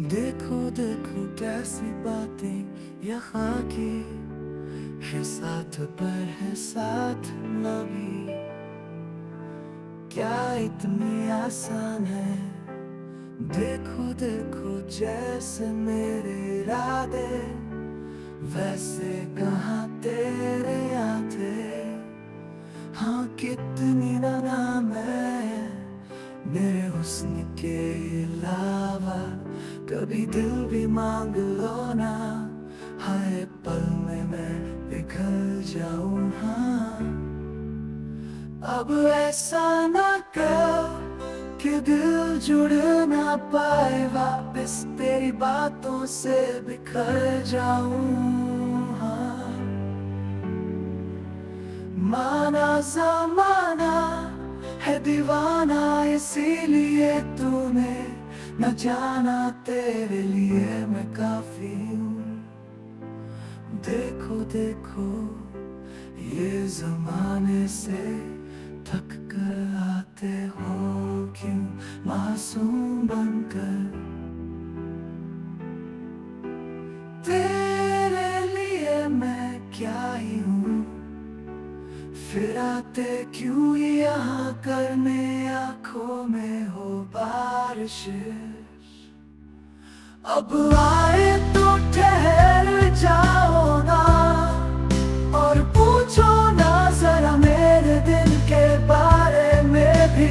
देखो देखो कैसी बातें यहाँ की है, साथ पर है, साथ नबी क्या इतनी आसान है? देखो देखो जैसे मेरे इरादे, वैसे कहा तेरे आते। हाँ कितनी नाम है, मेरे हुस्न के अलावा। कभी दिल भी मांग लो ना, हाय पल में मैं बिखर जाऊँ हाँ। अब ऐसा ना कर कि दिल जुड़ ना पाए, वापस तेरी बातों से बिखर जाऊँ हाँ। माना जमाना है दीवाना, इसीलिए तूने न जाना तेरे लिए मैं काफ़ी हूँ। देखो देखो, ये जमाने से थक कर आते हो क्यों? मासूम बनकर। तेरे लिए मैं क्या ही हूँ? फिर आते क्यों यहाँ? करने आँखों में हो बारिश। अब आए तो ठहर जाओ ना, और पूछो ना जरा मेरे दिल के बारे में भी,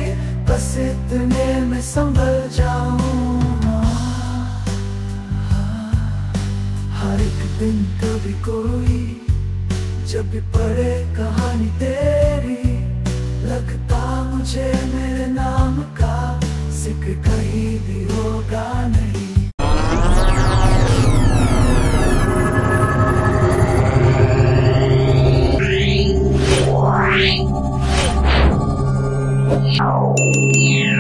बस इतने में संभल जाऊँगा हर एक दिन कभी कोई, जब भी पढ़े कहानी Yeah.